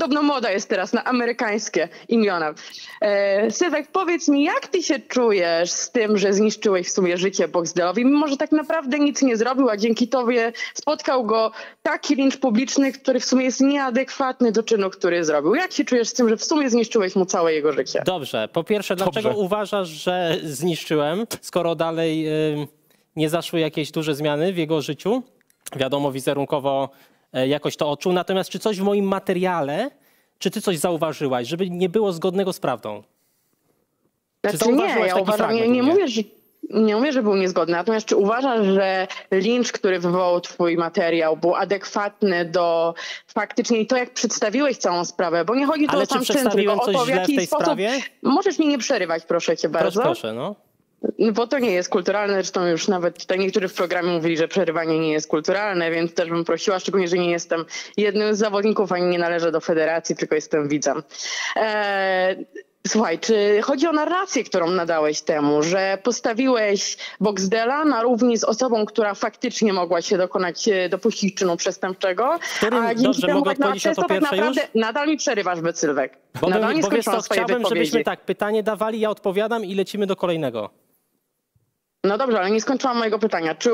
Podobno moda jest teraz na amerykańskie imiona. E, Sylwek, powiedz mi, jak ty się czujesz z tym, że zniszczyłeś w sumie życie Boxdelowi, mimo że tak naprawdę nic nie zrobił, a dzięki tobie spotkał go taki lincz publiczny, który w sumie jest nieadekwatny do czynu, który zrobił. Jak się czujesz z tym, że w sumie zniszczyłeś mu całe jego życie? Dobrze, po pierwsze, dlaczego Dobrze. uważasz, że zniszczyłem, skoro dalej y, nie zaszły jakieś duże zmiany w jego życiu? Wiadomo, wizerunkowo jakoś to odczuł. Natomiast czy coś w moim materiale, czy ty coś zauważyłaś, żeby nie było zgodnego z prawdą? Znaczy zauważyłaś nie, ja taki uważam, nie, fragment nie mówię, że nie mówię, że był niezgodny, natomiast czy uważasz, że lincz, który wywołał twój materiał, był adekwatny do faktycznie to, jak przedstawiłeś całą sprawę, bo nie chodzi tu Ale o czy sam czyn, przedstawiłem tylko o coś to, w jaki tej sposób... sprawie? Możesz mi nie przerywać, proszę cię Proszę, bardzo. proszę, no. Bo to nie jest kulturalne, zresztą już nawet tutaj niektórzy w programie mówili, że przerywanie nie jest kulturalne, więc też bym prosiła, szczególnie, że nie jestem jednym z zawodników, ani nie należę do federacji, tylko jestem widzem. Eee, Słuchaj, czy chodzi o narrację, którą nadałeś temu, że postawiłeś Boxdela na równi z osobą, która faktycznie mogła się dokonać, e, dopuścić czynu przestępczego, Którym- a dzięki dobrze, temu mogę tak, na, to tak naprawdę już? nadal mi przerywasz, Becylwek. Bo, Nadal bym, nie bo wiesz co, chciałbym, wypowiedzi. żebyśmy tak, pytanie dawali, ja odpowiadam i lecimy do kolejnego. No dobrze, ale nie skończyłam mojego pytania. Czy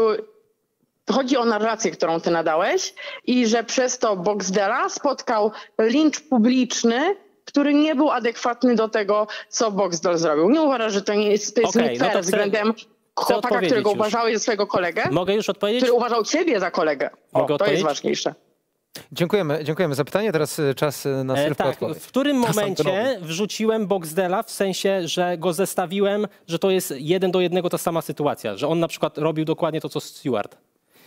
chodzi o narrację, którą ty nadałeś i że przez to Boxdela spotkał lincz publiczny, który nie był adekwatny do tego, co Boxdel zrobił. Nie uważasz, że to nie jest, to jest Okej, nie no fair chcę- względem chłopaka, którego już. uważałeś za swojego kolegę, Mogę już odpowiedzieć? który uważał ciebie za kolegę. O, Mogę to odpowiedzieć? jest ważniejsze. Dziękujemy, dziękujemy za pytanie. Teraz y, czas y, na E, Sylwka tak, odpowiedź. w którym momencie wrzuciłem Boxdela w sensie, że go zestawiłem, że to jest jeden do jednego ta sama sytuacja, że on na przykład robił dokładnie to, co Stewart.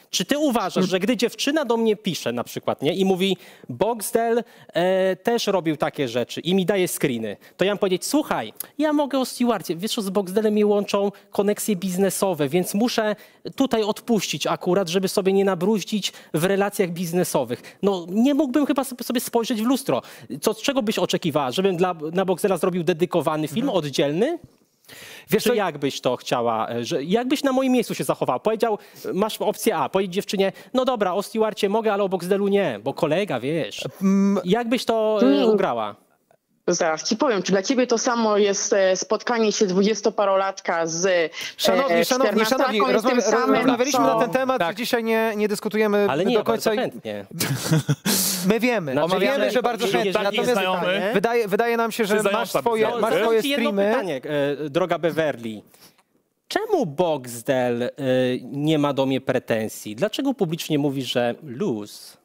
Czy ty uważasz, że gdy dziewczyna do mnie pisze na przykład nie, i mówi Boxdel e, też robił takie rzeczy i mi daje screeny, to ja mam powiedzieć, słuchaj, ja mogę o Stewarcie, wiesz, z Boxdelem mnie łączą koneksje biznesowe, więc muszę tutaj odpuścić akurat, żeby sobie nie nabruździć w relacjach biznesowych. No nie mógłbym chyba sobie spojrzeć w lustro. Co, czego byś oczekiwała? Żebym dla, na Boxdela zrobił dedykowany film oddzielny? Wiesz Czy co, jak byś to chciała, e, że jakbyś na moim miejscu się zachował? Powiedział, masz opcję A, powiedzieć dziewczynie, no dobra, o Stewarcie mogę, ale o Boxdelu nie, bo kolega, wiesz. Jak byś to e, Mm. ugrała? Zaraz ci powiem, czy dla ciebie to samo jest e, spotkanie się dwudziestoparolatka z e, Szanowni, szanowni, szanowni, rozmawia, samym, rozmawialiśmy co- na ten temat, Tak. dzisiaj nie, nie dyskutujemy Ale nie, do końca. chętnie. My wiemy, Znaczy, my wiemy, ja- że bardzo chętnie. Natomiast znajomy- wydaje, wydaje nam się, że masz swoje, masz swoje streamy. pytanie, e, droga Beverly. Czemu Boxdel e, nie ma do mnie pretensji? Dlaczego publicznie mówi, że lose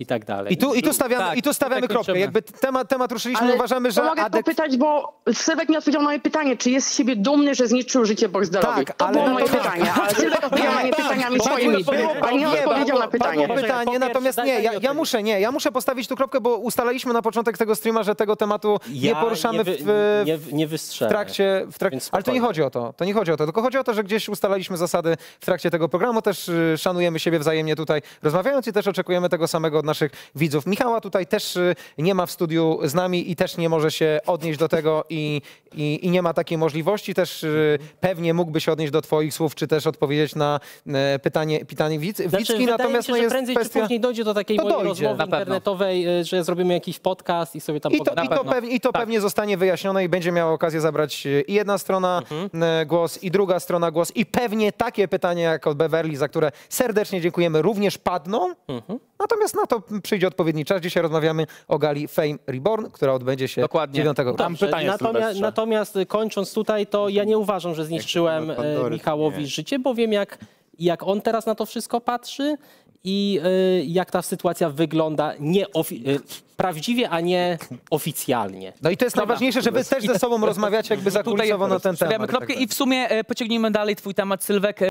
i tak dalej? I tu, i tu stawiamy, Tak, i tu stawiamy tak kropkę. Jakby temat, temat ruszyliśmy, Ale uważamy, że to mogę adek... popytać, bo Sylwek nie odpowiedział na moje pytanie, czy jest z siebie dumny, że zniszczył życie Boxdelowi. Tak, to ale- było moje tak. pytanie, ale Sylwek odpowiedział na nie pytaniami Bo swoimi, a nie odpowiedział na pytanie. Pytanie, natomiast nie, ja, ja muszę, nie, ja muszę postawić tu kropkę, bo ustalaliśmy na początek tego streama, że tego tematu nie Ja poruszamy nie, wy, w, nie, nie w trakcie, w trak... Ale to nie chodzi o to, to nie chodzi o to, tylko chodzi o to, że gdzieś ustalaliśmy zasady w trakcie tego programu, też y, szanujemy siebie wzajemnie tutaj rozmawiając i też oczekujemy tego samego od naszych widzów. Michała tutaj też y, nie ma w studiu z nami i też nie może się odnieść do tego i, i, i nie ma takiej możliwości. Też y, pewnie mógłby się odnieść do twoich słów, czy też odpowiedzieć na e, pytanie, pytanie widz, Znaczy, widzki, natomiast mi no się, że jest prędzej kwestia... czy później dojdzie do takiej To mojej dojdzie. rozmowy internetowej, e, że zrobimy jakiś podcast i sobie tam I to, i to, pewnie, i to Tak. pewnie zostanie wyjaśnione i będzie miała okazję zabrać e, i jedna strona Mhm. e, głos, i druga strona głos. I pewnie takie pytania jak od Beverly, za które serdecznie dziękujemy, również padną. Mhm. Natomiast na to przyjdzie odpowiedni czas. Dzisiaj rozmawiamy o gali Fame Reborn, która odbędzie się Dokładnie. 9 grudnia. Tam pytanie, natomiast, natomiast y, kończąc tutaj, to ja nie uważam, że zniszczyłem e, Pandory, Michałowi nie. życie, bo wiem jak, jak on teraz na to wszystko patrzy i y, jak ta sytuacja wygląda nie ofi- y, prawdziwie, a nie oficjalnie. No i to jest najważniejsze, że wy też ze sobą rozmawiacie jakby zakulisowo na ten stawiamy temat. kropkę Tak i w sumie e, pociągnijmy dalej twój temat, Sylwek. E,